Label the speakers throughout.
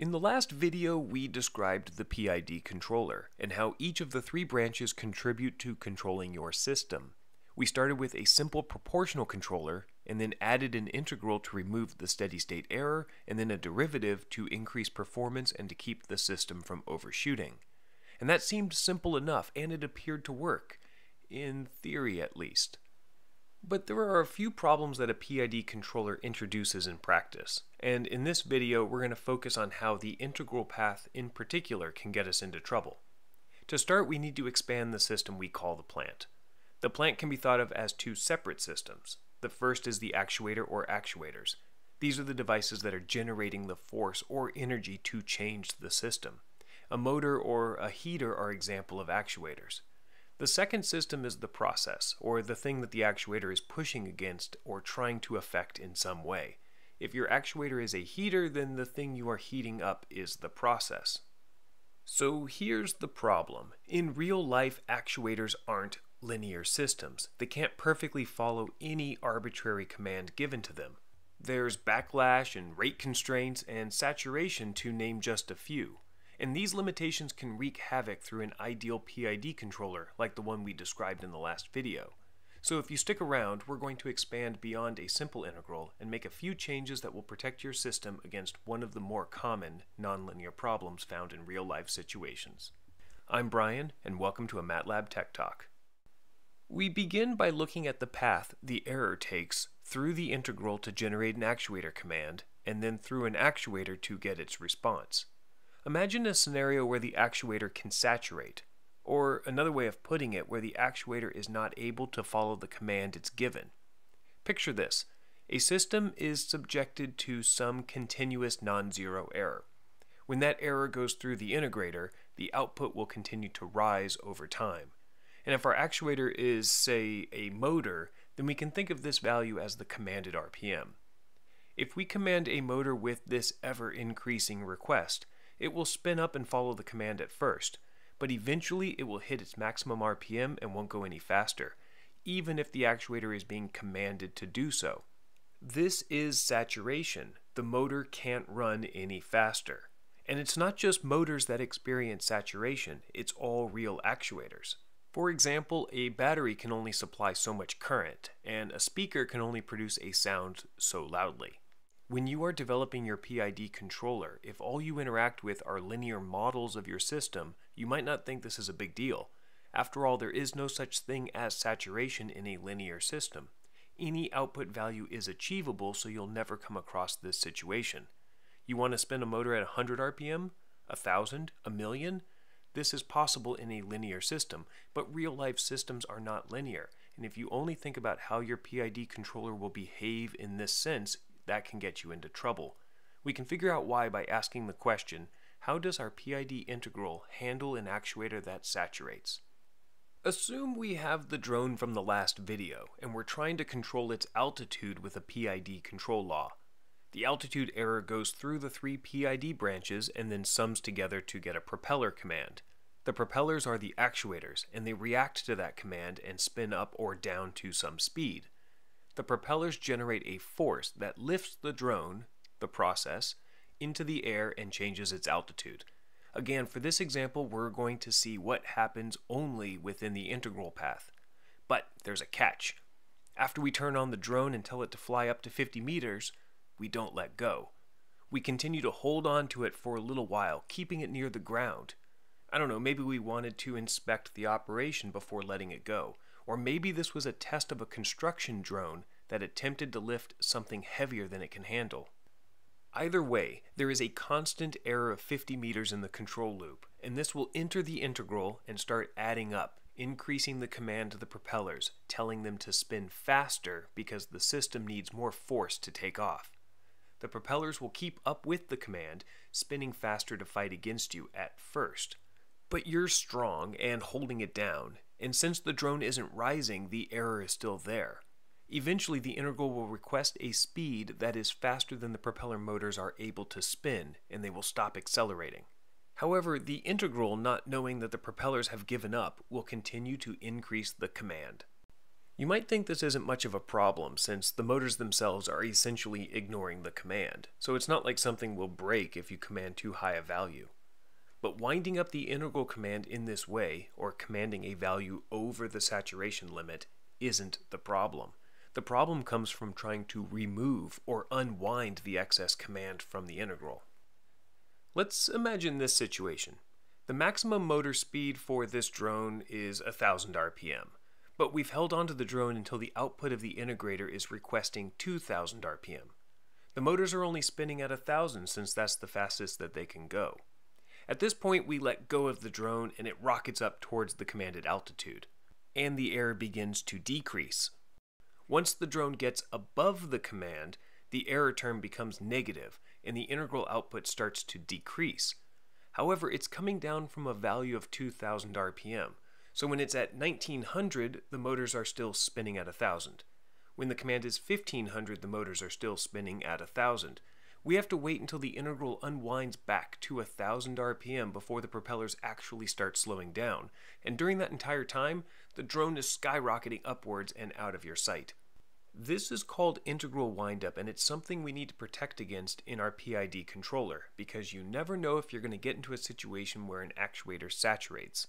Speaker 1: In the last video, we described the PID controller and how each of the three branches contribute to controlling your system. We started with a simple proportional controller and then added an integral to remove the steady state error and then a derivative to increase performance and to keep the system from overshooting. And that seemed simple enough and it appeared to work, in theory at least. But there are a few problems that a PID controller introduces in practice, and in this video we're going to focus on how the integral path in particular can get us into trouble. To start, we need to expand the system we call the plant. The plant can be thought of as two separate systems. The first is the actuator or actuators. These are the devices that are generating the force or energy to change the system. A motor or a heater are example of actuators. The second system is the process, or the thing that the actuator is pushing against or trying to affect in some way. If your actuator is a heater, then the thing you are heating up is the process. So here's the problem. In real life, actuators aren't linear systems. They can't perfectly follow any arbitrary command given to them. There's backlash and rate constraints and saturation to name just a few and these limitations can wreak havoc through an ideal PID controller like the one we described in the last video. So if you stick around, we're going to expand beyond a simple integral and make a few changes that will protect your system against one of the more common nonlinear problems found in real-life situations. I'm Brian, and welcome to a MATLAB Tech Talk. We begin by looking at the path the error takes through the integral to generate an actuator command, and then through an actuator to get its response. Imagine a scenario where the actuator can saturate, or another way of putting it, where the actuator is not able to follow the command it's given. Picture this. A system is subjected to some continuous non-zero error. When that error goes through the integrator, the output will continue to rise over time. And if our actuator is, say, a motor, then we can think of this value as the commanded RPM. If we command a motor with this ever-increasing request, it will spin up and follow the command at first, but eventually it will hit its maximum RPM and won't go any faster, even if the actuator is being commanded to do so. This is saturation. The motor can't run any faster. And it's not just motors that experience saturation, it's all real actuators. For example, a battery can only supply so much current, and a speaker can only produce a sound so loudly. When you are developing your PID controller, if all you interact with are linear models of your system, you might not think this is a big deal. After all, there is no such thing as saturation in a linear system. Any output value is achievable, so you'll never come across this situation. You want to spin a motor at 100 RPM? 1000? A million? This is possible in a linear system, but real life systems are not linear, and if you only think about how your PID controller will behave in this sense, that can get you into trouble. We can figure out why by asking the question, how does our PID integral handle an actuator that saturates? Assume we have the drone from the last video, and we're trying to control its altitude with a PID control law. The altitude error goes through the three PID branches and then sums together to get a propeller command. The propellers are the actuators, and they react to that command and spin up or down to some speed the propellers generate a force that lifts the drone, the process, into the air and changes its altitude. Again, for this example, we're going to see what happens only within the integral path. But there's a catch. After we turn on the drone and tell it to fly up to 50 meters, we don't let go. We continue to hold on to it for a little while, keeping it near the ground. I don't know, maybe we wanted to inspect the operation before letting it go. Or maybe this was a test of a construction drone that attempted to lift something heavier than it can handle. Either way, there is a constant error of 50 meters in the control loop, and this will enter the integral and start adding up, increasing the command to the propellers, telling them to spin faster because the system needs more force to take off. The propellers will keep up with the command, spinning faster to fight against you at first. But you're strong and holding it down, and since the drone isn't rising, the error is still there. Eventually, the integral will request a speed that is faster than the propeller motors are able to spin, and they will stop accelerating. However, the integral, not knowing that the propellers have given up, will continue to increase the command. You might think this isn't much of a problem since the motors themselves are essentially ignoring the command, so it's not like something will break if you command too high a value. But winding up the integral command in this way, or commanding a value over the saturation limit, isn't the problem. The problem comes from trying to remove or unwind the excess command from the integral. Let's imagine this situation. The maximum motor speed for this drone is 1000 RPM, but we've held onto the drone until the output of the integrator is requesting 2000 RPM. The motors are only spinning at 1000 since that's the fastest that they can go. At this point, we let go of the drone and it rockets up towards the commanded altitude, and the error begins to decrease. Once the drone gets above the command, the error term becomes negative and the integral output starts to decrease. However, it's coming down from a value of 2000 RPM, so when it's at 1900, the motors are still spinning at 1000. When the command is 1500, the motors are still spinning at 1000. We have to wait until the integral unwinds back to 1000 RPM before the propellers actually start slowing down, and during that entire time, the drone is skyrocketing upwards and out of your sight. This is called integral windup, and it's something we need to protect against in our PID controller, because you never know if you're going to get into a situation where an actuator saturates.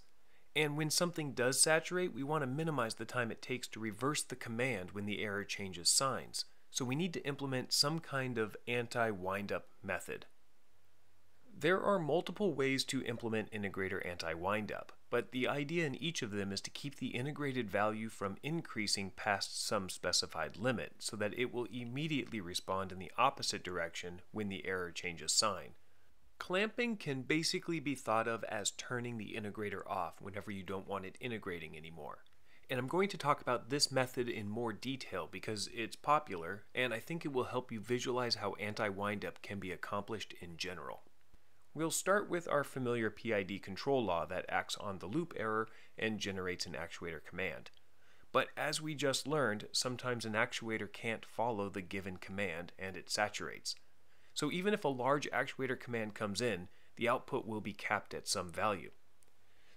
Speaker 1: And when something does saturate, we want to minimize the time it takes to reverse the command when the error changes signs. So we need to implement some kind of anti-windup method. There are multiple ways to implement integrator anti-windup, but the idea in each of them is to keep the integrated value from increasing past some specified limit so that it will immediately respond in the opposite direction when the error changes sign. Clamping can basically be thought of as turning the integrator off whenever you don't want it integrating anymore. And I'm going to talk about this method in more detail because it's popular and I think it will help you visualize how anti-windup can be accomplished in general. We'll start with our familiar PID control law that acts on the loop error and generates an actuator command. But as we just learned, sometimes an actuator can't follow the given command and it saturates. So even if a large actuator command comes in, the output will be capped at some value.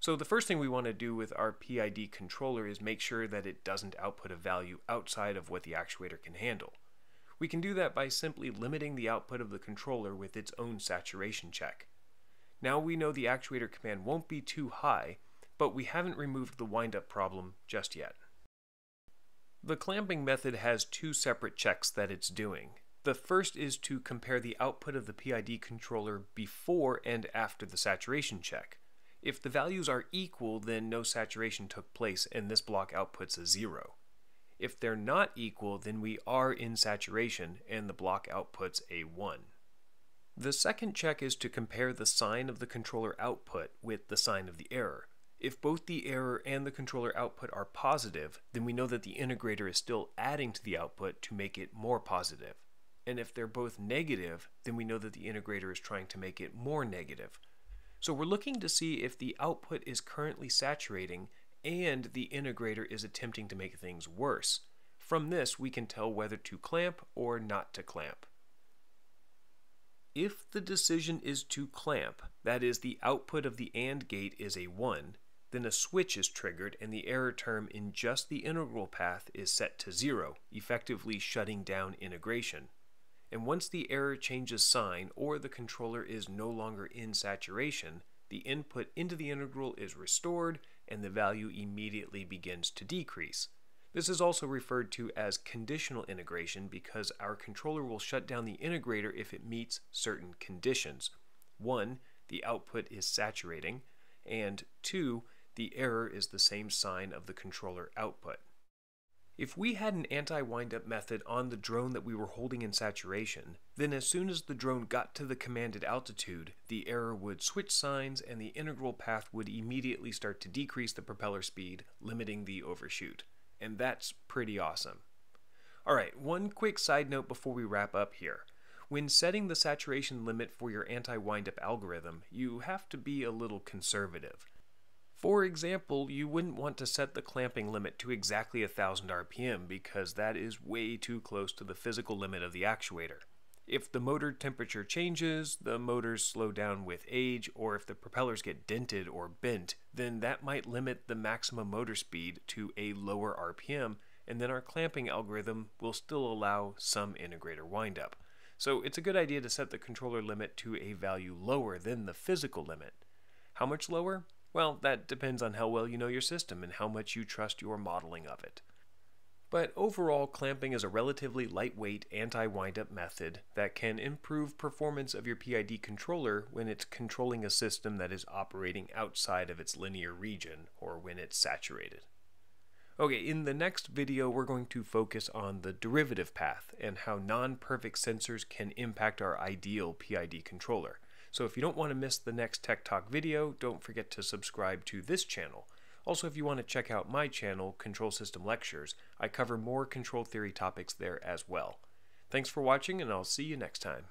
Speaker 1: So the first thing we want to do with our PID controller is make sure that it doesn't output a value outside of what the actuator can handle. We can do that by simply limiting the output of the controller with its own saturation check. Now we know the actuator command won't be too high, but we haven't removed the windup problem just yet. The clamping method has two separate checks that it's doing. The first is to compare the output of the PID controller before and after the saturation check. If the values are equal, then no saturation took place and this block outputs a zero. If they're not equal, then we are in saturation and the block outputs a 1. The second check is to compare the sign of the controller output with the sign of the error. If both the error and the controller output are positive, then we know that the integrator is still adding to the output to make it more positive. And if they're both negative, then we know that the integrator is trying to make it more negative. So we're looking to see if the output is currently saturating and the integrator is attempting to make things worse. From this, we can tell whether to clamp or not to clamp. If the decision is to clamp, that is, the output of the AND gate is a 1, then a switch is triggered and the error term in just the integral path is set to 0, effectively shutting down integration. And once the error changes sign or the controller is no longer in saturation, the input into the integral is restored and the value immediately begins to decrease. This is also referred to as conditional integration because our controller will shut down the integrator if it meets certain conditions. One, the output is saturating, and two, the error is the same sign of the controller output. If we had an anti-windup method on the drone that we were holding in saturation, then as soon as the drone got to the commanded altitude, the error would switch signs and the integral path would immediately start to decrease the propeller speed, limiting the overshoot. And that's pretty awesome. Alright, one quick side note before we wrap up here. When setting the saturation limit for your anti-windup algorithm, you have to be a little conservative. For example, you wouldn't want to set the clamping limit to exactly 1000 RPM because that is way too close to the physical limit of the actuator. If the motor temperature changes, the motors slow down with age, or if the propellers get dented or bent, then that might limit the maximum motor speed to a lower RPM and then our clamping algorithm will still allow some integrator windup. So it's a good idea to set the controller limit to a value lower than the physical limit. How much lower? Well, that depends on how well you know your system and how much you trust your modeling of it. But overall, clamping is a relatively lightweight anti-windup method that can improve performance of your PID controller when it's controlling a system that is operating outside of its linear region or when it's saturated. Okay, in the next video, we're going to focus on the derivative path and how non-perfect sensors can impact our ideal PID controller. So if you don't want to miss the next Tech Talk video, don't forget to subscribe to this channel. Also, if you want to check out my channel, Control System Lectures, I cover more control theory topics there as well. Thanks for watching, and I'll see you next time.